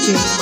DJ.